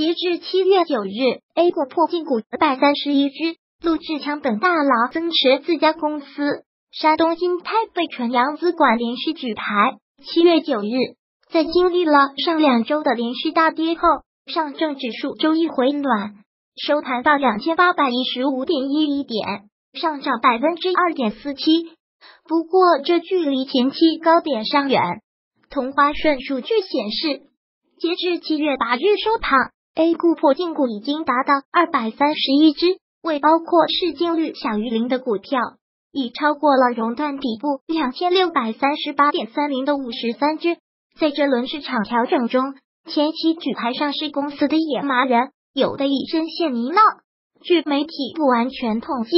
截至七月九日，A 股破净股百三十一只，陆志强等大佬增持自家公司。山东金泰被纯阳资管连续举牌。七月九日，在经历了上两周的连续大跌后，上证指数周一回暖，收盘报两千八百一十五点一一点，上涨百分之二点四七。不过，这距离前期高点尚远。同花顺数据显示，截至七月八日收盘。A 股破净股已经达到二百三十一只，未包括市净率小于零的股票，已超过了熔断底部两千六百三十八点三零的五十三只。在这轮市场调整中，前期举牌上市公司的野马人有的已深陷泥淖。据媒体不完全统计，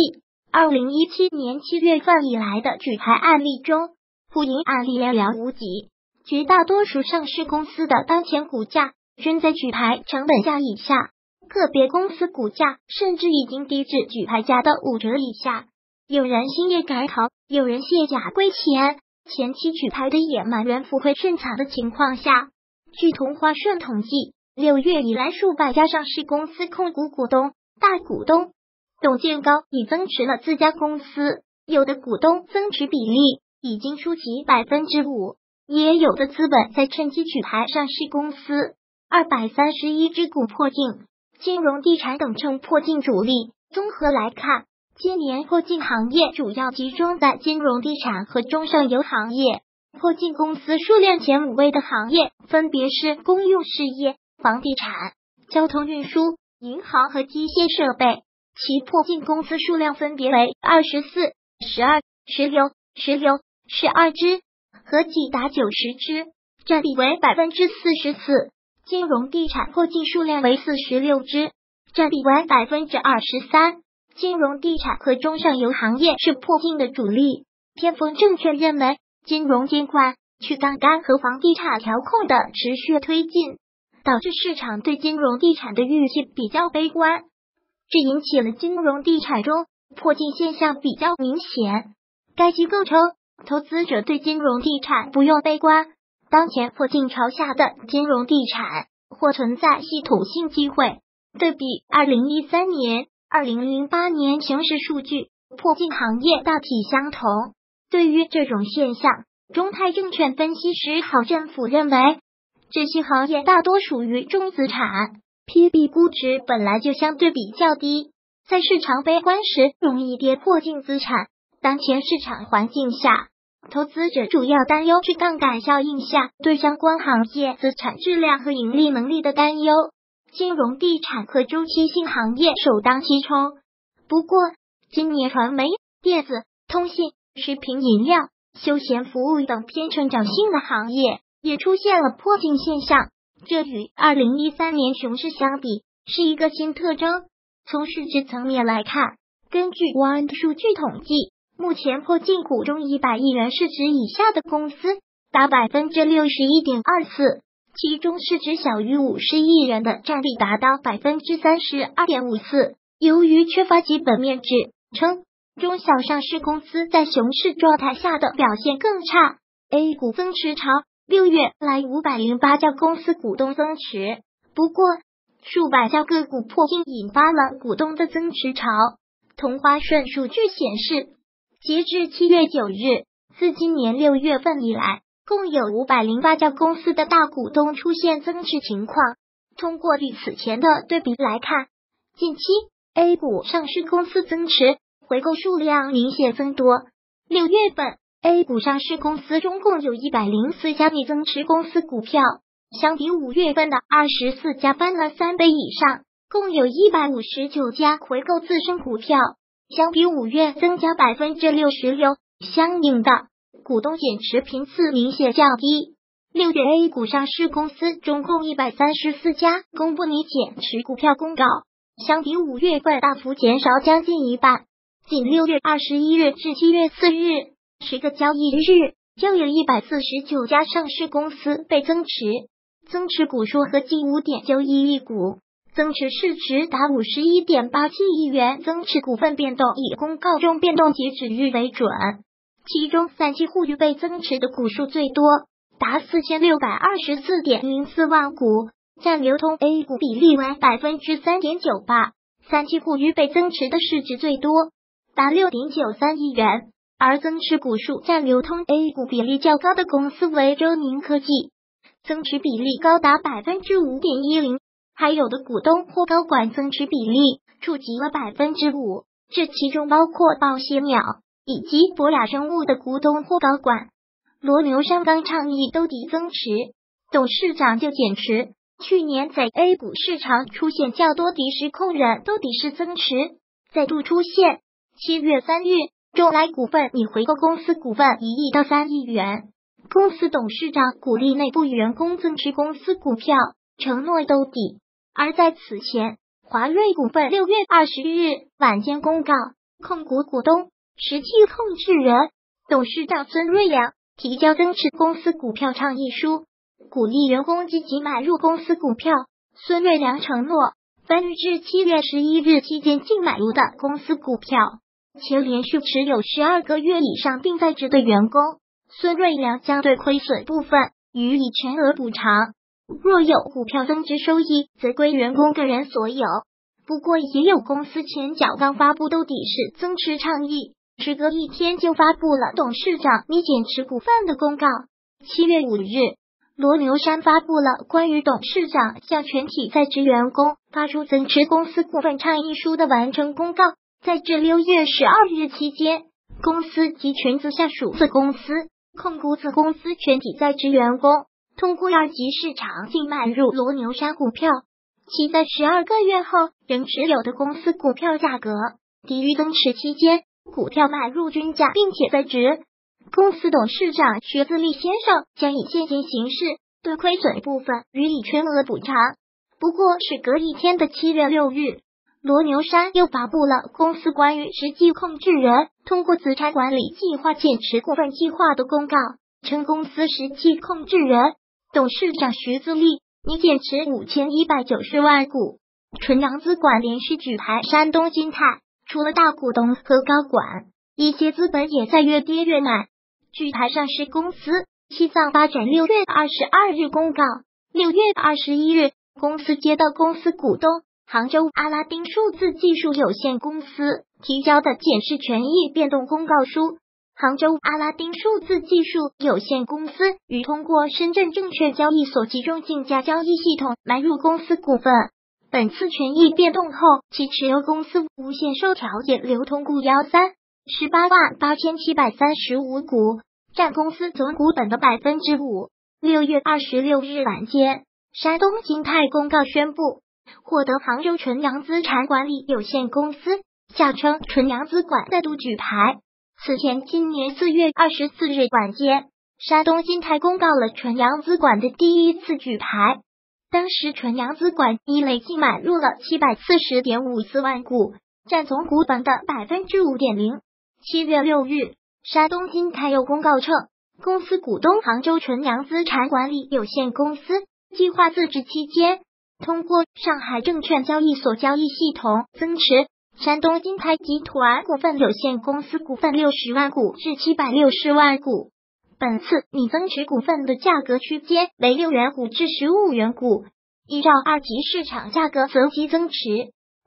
二零一七年七月份以来的举牌案例中，不赢案例寥寥无几，绝大多数上市公司的当前股价。均在举牌成本价以下，个别公司股价甚至已经低至举牌价的五折以下。有人兴业改逃，有人卸甲归田。前期举牌的野蛮人浮回顺藏的情况下，据同花顺统计，六月以来数百家上市公司控股股东、大股东、董建高已增持了自家公司，有的股东增持比例已经触及百分之五，也有的资本在趁机举牌上市公司。二百三十一只股破净，金融、地产等称破净主力。综合来看，今年破净行业主要集中在金融、地产和中上游行业。破净公司数量前五位的行业分别是公用事业、房地产、交通运输、银行和机械设备。其破净公司数量分别为二十四、十二、十六、十六、十二只，合计达九十只，占比为百分之四十四。金融地产破净数量为四十六只，占比为百分之二十三。金融地产和中上游行业是破净的主力。天风证券认为，金融监管、去杠杆和房地产调控的持续推进，导致市场对金融地产的预期比较悲观，这引起了金融地产中破净现象比较明显。该机构称，投资者对金融地产不用悲观。当前破净潮下的金融地产或存在系统性机会。对比二零一三年、二零零八年形势数据，破净行业大体相同。对于这种现象，中泰证券分析师郝振甫认为，这些行业大多属于重资产，P/B 估值本来就相对比较低，在市场悲观时容易跌破净资产。当前市场环境下。投资者主要担忧去杠杆效应下对相关行业资产质量和盈利能力的担忧，金融、地产和周期性行业首当其冲。不过，今年传媒、电子、通信、食品饮料、休闲服务等偏成长性的行业也出现了破净现象，这与二零一三年熊市相比是一个新特征。从市值层面来看，根据 Wind 数据统计。目前破净股中一百亿元市值以下的公司达百分之六十一点二四，其中市值小于五十亿元的占比达到百分之三十二点五四。由于缺乏基本面支撑，中小上市公司在熊市状态下的表现更差。A 股增持潮，六月来五百零八家公司股东增持，不过数百家个股破净引发了股东的增持潮。同花顺数据显示。截至七月九日，自今年六月份以来，共有五百零八家公司的大股东出现增持情况。通过与此前的对比来看，近期 A 股上市公司增持回购数量明显增多。六月份 A 股上市公司中共有一百零四家拟增持公司股票，相比五月份的二十四家翻了三倍以上，共有一百五十九家回购自身股票。相比五月增加百分之六十六，相应的股东减持频次明显降低。六月 A 股上市公司中共一百三十四家公布拟减持股票公告，相比五月份大幅减少将近一半。仅六月二十一日至七月四日十个交易日，就有一百四十九家上市公司被增持，增持股数合计五点九一亿股。增持市值达五十一点八七亿元，增持股份变动以公告中变动截止日为准。其中，三期沪渝被增持的股数最多，达四千六百二十四点零四万股，占流通 A 股比例为百分之三点九八，三季度预备增持的市值最多，达六点九三亿元。而增持股数占流通 A 股比例较高的公司为周宁科技，增持比例高达百分之五点一零，还有的股东或高管增持比例触及了百分之五，这其中包括暴蟹鸟以及博雅生物的股东或高管。罗牛山刚倡议兜底增持，董事长就减持。去年在 A 股市场出现较多的实控人兜底式增持，再度出现。七月三日。中来股份拟回购公司股份一亿到三亿元，公司董事长鼓励内部员工增持公司股票，承诺兜底。而在此前，华瑞股份六月二十日晚间公告，控股股东、实际控制人、董事长孙瑞良提交增持公司股票倡议书，鼓励员工积极买入公司股票。孙瑞良承诺，分至七月十一日期间净买入的公司股票。且连续持有十二个月以上并在职的员工，孙瑞良将对亏损部分予以全额补偿。若有股票增值收益，则归员工个人所有。不过，也有公司前脚刚发布兜底式增持倡议，时隔一天就发布了董事长拟减持股份的公告。七月五日，罗牛山发布了关于董事长向全体在职员工发出增持公司股份倡议书的完成公告。在至六月十二日期间，公司及全资下属子公司、控股子公司全体在职员工通过二级市场净买入罗牛山股票，其在十二个月后仍持有的公司股票价格低于增持期间股票买入均价，并且在职公司董事长薛自立先生将以现金形式对亏损部分予以全额补偿。不过，是隔一天的七月六日。罗牛山又发布了公司关于实际控制人通过资产管理计划减持股份计划的公告，称公司实际控制人董事长徐自立拟减持五千一百九十万股。纯阳资管连续举牌山东金泰，除了大股东和高管，一些资本也在越跌越买。举牌上市公司西藏发展六月二十二日公告，六月二十一日公司接到公司股东。杭州阿拉丁数字技术有限公司提交的减持权益变动公告书，杭州阿拉丁数字技术有限公司与通过深圳证券交易所集中竞价交易系统买入公司股份。本次权益变动后，其持有公司无限售条件流通股幺三十八万八千七百三十五股，占公司总股本的百分之五。六月二十六日晚间，山东金泰公告宣布。获得杭州纯阳资产管理有限公司（下称纯阳资管）再度举牌。此前，今年四月二十四日晚间，山东金泰公告了纯阳资管的第一次举牌。当时，纯阳资管已累计买入了七百四十点五四万股，占总股本的百分之五点零。七月六日，山东金泰又公告称，公司股东杭州纯阳资产管理有限公司计划自治期间。通过上海证券交易所交易系统增持山东金泰集团股份有限公司股份六十万股至七百六十万股。本次拟增持股份的价格区间为六元股至十五元股，依照二级市场价格择机增持。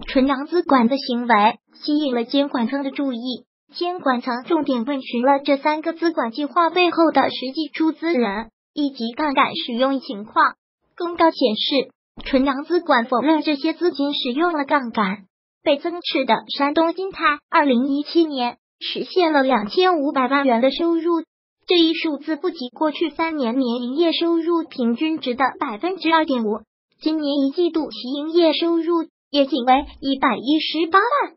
纯阳资管的行为吸引了监管层的注意，监管层重点问询了这三个资管计划背后的实际出资人以及杠杆使用情况。公告显示。纯阳资管否认这些资金使用了杠杆。被增持的山东金泰，二零一七年实现了两千五百万元的收入，这一数字不及过去三年年营业收入平均值的百分之二点五。今年一季度其营业收入也仅为一百一十八万，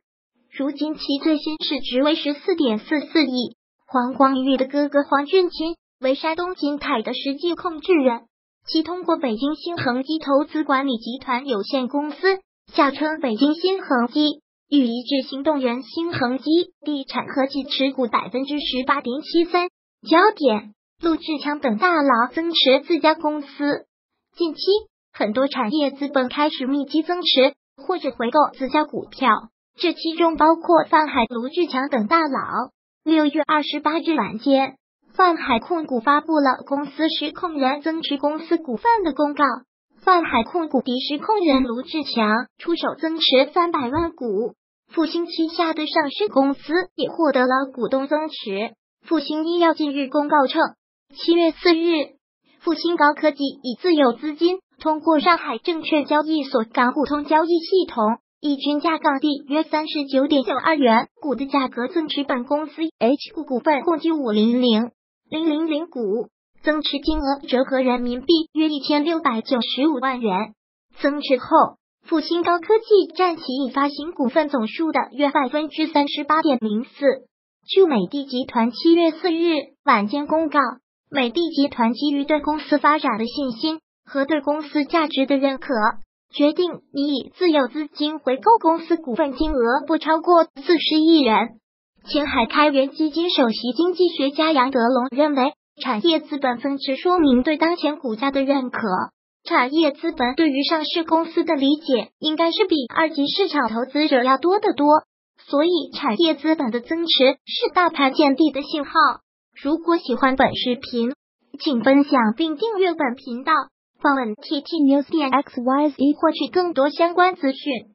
如今其最新市值为十四点四四亿。黄光裕的哥哥黄俊琴为山东金泰的实际控制人。其通过北京新恒基投资管理集团有限公司（下称北京新恒基）与一致行动人新恒基地产合计持股百分之十八点七三。焦点：陆志强等大佬增持自家公司。近期，很多产业资本开始密集增持或者回购自家股票，这其中包括泛海、卢志强等大佬。六月二十八日晚间。泛海控股发布了公司实控人增持公司股份的公告。泛海控股迪士控人卢志强出手增持三百万股，复星旗下的上市公司也获得了股东增持。复星医药近日公告称，七月四日，复星高科技以自有资金通过上海证券交易所港股通交易系统，以均价港币约三十九点九二元股的价格增持本公司 H 股股份共计五零零零零零股。增持金额折合人民币约一千六百九十五万元。增持后，复星高科技占其已发行股份总数的约百分之三十八点零四。据美的集团七月四日晚间公告，美的集团基于对公司发展的信心和对公司价值的认可，决定拟以自有资金回购公司股份金额不超过四十亿元。青海开源基金首席经济学家杨德龙认为。产业资本增持说明对当前股价的认可。产业资本对于上市公司的理解，应该是比二级市场投资者要多得多。所以，产业资本的增持是大盘见底的信号。如果喜欢本视频，请分享并订阅本频道，访问 T T News X Y Z 获取更多相关资讯。